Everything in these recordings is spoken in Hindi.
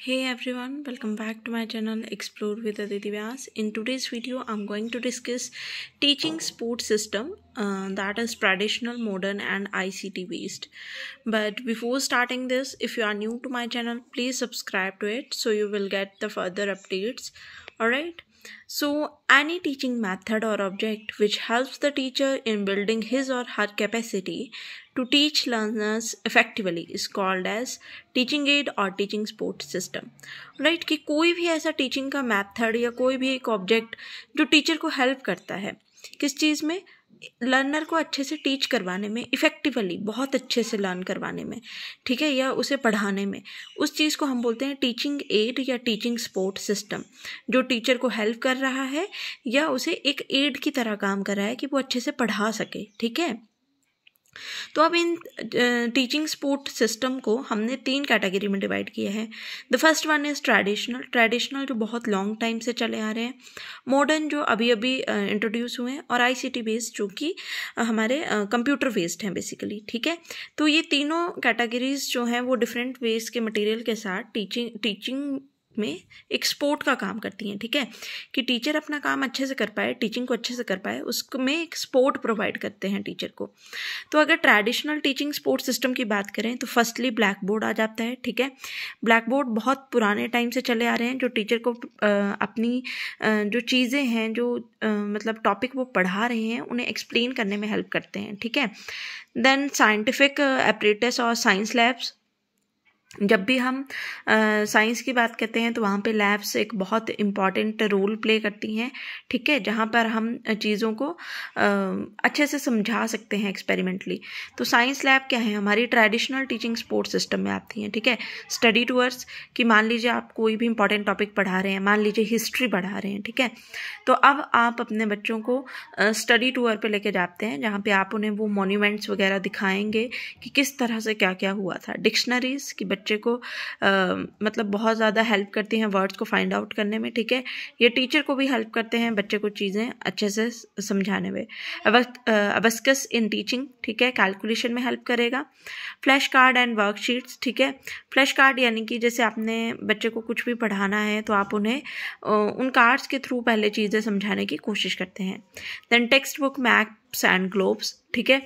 Hey everyone, welcome back to my channel Explore with Aditi Vyas. In today's video, I'm going to discuss teaching sport system uh, that is traditional, modern and ICT based. But before starting this, if you are new to my channel, please subscribe to it so you will get the further updates. Alright. So, any teaching method or object which helps the teacher in building his or her capacity to teach learners effectively is called as teaching aid और टीचिंग सपोर्ट सिस्टम राइट कि कोई भी ऐसा टीचिंग का method या कोई भी एक ऑब्जेक्ट जो टीचर को हेल्प करता है किस चीज़ में लर्नर को अच्छे से टीच करवाने में इफ़ेक्टिवली बहुत अच्छे से लर्न करवाने में, ठीक है, या उसे पढ़ाने में, उस चीज़ को हम बोलते हैं टीचिंग एड या टीचिंग सपोर्ट सिस्टम जो टीचर को हेल्प कर रहा है या उसे एक एड की तरह काम कर रहा है कि वो अच्छे से पढ़ा सके, ठीक है? तो अब इन टीचिंग सपोर्ट सिस्टम को हमने तीन कैटेगरी में डिवाइड किया है। The first one is traditional traditional जो बहुत लॉन्ग टाइम से चले आ रहे हैं। मॉडर्न जो अभी अभी इंट्रोड्यूस हुए हैं और आईसीटी बेस्ड जो कि हमारे कंप्यूटर बेस्ड हैं बेसिकली ठीक है? तो ये तीनों कैटेगरीज जो हैं वो डिफरेंट वेज के मटेरियल के साथ टीचिंग टीचिंग में एक स्पोर्ट का काम करती हैं, ठीक है? कि टीचर अपना काम अच्छे से कर पाए टीचिंग को अच्छे से कर पाए, उसमें एक स्पोर्ट प्रोवाइड करते हैं टीचर को। तो अगर ट्रेडिशनल टीचिंग स्पोर्ट सिस्टम की बात करें तो फर्स्टली ब्लैक बोर्ड आ जाता है, ठीक है? ब्लैक बोर्ड बहुत पुराने टाइम से चले आ रहे हैं, जो टीचर को अपनी जो चीज़ें हैं, जो मतलब टॉपिक वो पढ़ा रहे हैं, उन्हें एक्सप्लेन करने में हेल्प करते हैं, ठीक है? देन साइंटिफिक अपरेटस और साइंस लैब्स जब भी हम साइंस की बात करते हैं तो वहाँ पे लैब्स एक बहुत इंपॉर्टेंट रोल प्ले करती हैं ठीक है? जहाँ पर हम चीज़ों को आ, अच्छे से समझा सकते हैं एक्सपेरिमेंटली तो साइंस लैब क्या है? हमारी ट्रेडिशनल टीचिंग सपोर्ट सिस्टम में आती हैं ठीक है? स्टडी टूअर्स कि मान लीजिए आप कोई भी इंपॉर्टेंट टॉपिक पढ़ा रहे हैं मान लीजिए हिस्ट्री पढ़ा रहे हैं ठीक है? तो अब आप अपने बच्चों को स्टडी टूअर पर लेके जाते हैं जहाँ पर आप उन्हें वो मोन्यूमेंट्स वगैरह दिखाएँगे कि किस तरह से क्या क्या हुआ था। डिक्शनरीज की बच्चे को आ, मतलब बहुत ज़्यादा हेल्प करती हैं वर्ड्स को फाइंड आउट करने में ठीक है? ये टीचर को भी हेल्प करते हैं बच्चे को चीज़ें अच्छे से समझाने में। अबस्कस इन टीचिंग ठीक है? कैलकुलेशन में हेल्प करेगा। फ्लैश कार्ड एंड वर्कशीट्स ठीक है? फ्लैश कार्ड यानी कि जैसे आपने बच्चे को कुछ भी पढ़ाना है तो आप उन्हें उन कार्ड्स के थ्रू पहले चीज़ें समझाने की कोशिश करते हैं। Then textbook maps and globes ठीक है?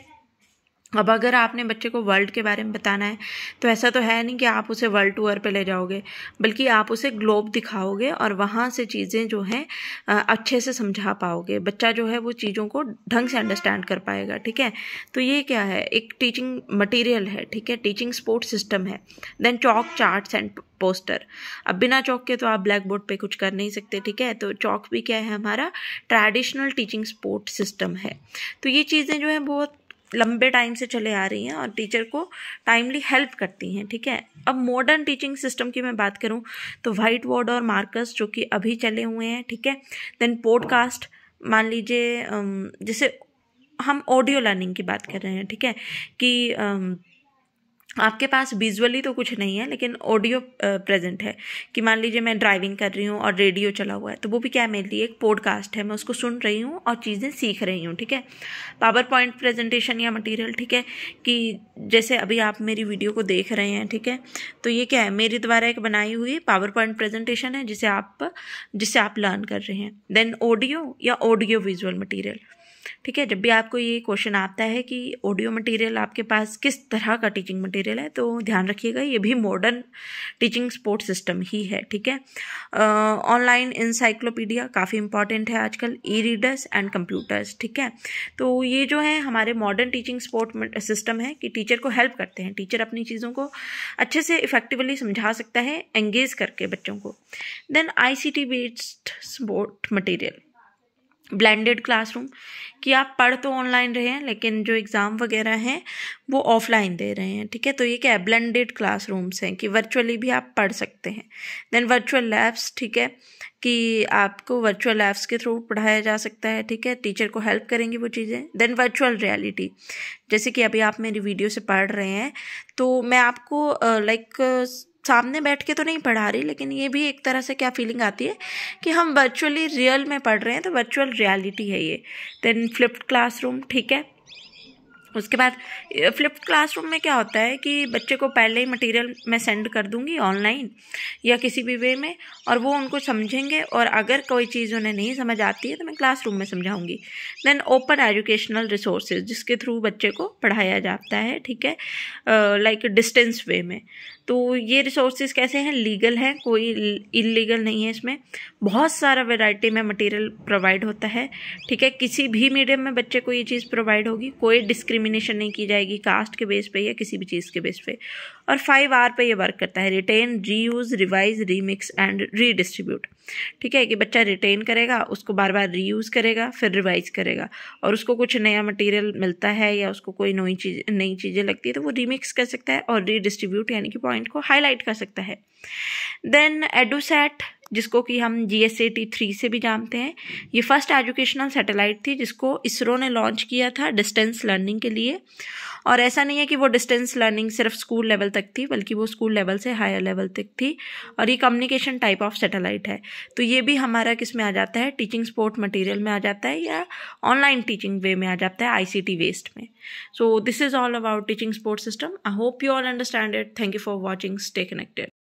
अब अगर आपने बच्चे को वर्ल्ड के बारे में बताना है तो ऐसा तो है नहीं कि आप उसे वर्ल्ड टूर पे ले जाओगे, बल्कि आप उसे ग्लोब दिखाओगे और वहाँ से चीज़ें जो हैं अच्छे से समझा पाओगे। बच्चा जो है वो चीज़ों को ढंग से अंडरस्टैंड कर पाएगा, ठीक है? तो ये क्या है? एक टीचिंग मटेरियल है, ठीक है? टीचिंग स्पोर्ट सिस्टम है। Then chalk charts and poster अब बिना चौक के तो आप ब्लैक बोर्ड पे कुछ कर नहीं सकते, ठीक है? तो चौक भी क्या है हमारा? ट्रेडिशनल टीचिंग स्पोर्ट सिस्टम है। तो ये चीज़ें जो है, बहुत लंबे टाइम से चले आ रही हैं और टीचर को टाइमली हेल्प करती हैं, ठीक है? अब मॉडर्न टीचिंग सिस्टम की मैं बात करूँ तो वाइट बोर्ड और मार्कर्स जो कि अभी चले हुए हैं, ठीक है? देन पॉडकास्ट मान लीजिए जैसे हम ऑडियो लर्निंग की बात कर रहे हैं, ठीक है? कि आपके पास विजुअली तो कुछ नहीं है, लेकिन ऑडियो प्रेजेंट है। कि मान लीजिए मैं ड्राइविंग कर रही हूँ और रेडियो चला हुआ है तो वो भी क्या है, मेरे लिए एक पॉडकास्ट है। मैं उसको सुन रही हूँ और चीज़ें सीख रही हूँ, ठीक है? पावर पॉइंट प्रेजेंटेशन या मटेरियल ठीक है? कि जैसे अभी आप मेरी वीडियो को देख रहे हैं, ठीक है? तो ये क्या है, मेरे द्वारा एक बनाई हुई पावर पॉइंट प्रेजेंटेशन है, जिसे आप जिससे आप लर्न कर रहे हैं। देन ऑडियो या ऑडियो विजुअल मटीरियल ठीक है, जब भी आपको ये क्वेश्चन आता है कि ऑडियो मटेरियल आपके पास किस तरह का टीचिंग मटेरियल है तो ध्यान रखिएगा, ये भी मॉडर्न टीचिंग सपोर्ट सिस्टम ही है, ठीक है? ऑनलाइन इंसाइक्लोपीडिया काफ़ी इंपॉर्टेंट है आजकल ई रीडर्स एंड कंप्यूटर्स ठीक है? तो ये जो है हमारे मॉडर्न टीचिंग सपोर्ट सिस्टम है कि टीचर को हेल्प करते हैं टीचर अपनी चीज़ों को अच्छे से इफेक्टिवली समझा सकता है एंगेज करके बच्चों को। Then I C T based support material blended classroom कि आप पढ़ तो ऑनलाइन रहे हैं, लेकिन जो एग्ज़ाम वगैरह हैं, वो ऑफलाइन दे रहे हैं, ठीक है? तो ये क्या है? ब्लेंडेड क्लासरूम्स हैं, कि वर्चुअली भी आप पढ़ सकते हैं। देन वर्चुअल लैब्स ठीक है, कि आपको वर्चुअल लैब्स के थ्रू पढ़ाया जा सकता है, ठीक है? टीचर को हेल्प करेंगी वो चीज़ें। देन वर्चुअल रियलिटी जैसे कि अभी आप मेरी वीडियो से पढ़ रहे हैं तो मैं आपको लाइक सामने बैठ के तो नहीं पढ़ा रही, लेकिन ये भी एक तरह से क्या फीलिंग आती है कि हम वर्चुअली रियल में पढ़ रहे हैं तो वर्चुअल रियलिटी है ये। देन फ्लिप्ड क्लासरूम ठीक है। उसके बाद फ्लिप्ड क्लासरूम में क्या होता है कि बच्चे को पहले ही मटेरियल मैं सेंड कर दूँगी ऑनलाइन या किसी भी वे में, और वो उनको समझेंगे, और अगर कोई चीज़ उन्हें नहीं समझ आती है तो मैं क्लासरूम में समझाऊँगी। देन ओपन एजुकेशनल रिसोर्सेज जिसके थ्रू बच्चे को पढ़ाया जाता है, ठीक है। लाइक डिस्टेंस वे में। तो ये रिसोर्सेज कैसे हैं? लीगल हैं, कोई इलीगल नहीं है इसमें। बहुत सारा वैरायटी में मटेरियल प्रोवाइड होता है, ठीक है? किसी भी मीडियम में बच्चे को ये चीज़ प्रोवाइड होगी। कोई डिस्क्रिमिनेशन नहीं की जाएगी कास्ट के बेस पे या किसी भी चीज़ के बेस पे। और फाइव आर पे ये वर्क करता है। Retain reuse revise remix and redistribute ठीक है कि बच्चा रिटेन करेगा, उसको बार बार रीयूज़ करेगा, फिर रिवाइज करेगा। और उसको कुछ नया मटेरियल मिलता है या उसको कोई नई चीज़, नई चीज़ें लगती है तो वो रीमिक्स कर सकता है और रीडिस्ट्रीब्यूट यानी कि पॉइंट को हाईलाइट कर सकता है। देन एडोसैट जिसको कि हम G S A T three से भी जानते हैं। ये फ़र्स्ट एजुकेशनल सैटेलाइट थी, जिसको इसरो ने लॉन्च किया था डिस्टेंस लर्निंग के लिए। और ऐसा नहीं है कि वो डिस्टेंस लर्निंग सिर्फ़ स्कूल लेवल तक थी, बल्कि वो स्कूल लेवल से हायर लेवल तक थी। और ये कम्युनिकेशन टाइप ऑफ़ सैटेलाइट है। तो ये भी हमारा किसमें आ जाता है? टीचिंग स्पोर्ट मटेरियल में आ जाता है या ऑनलाइन टीचिंग वे में आ जाता है आईसीटी वेस्ट में। So this is all about teaching support system I hope you all understand it thank you for watching stay connected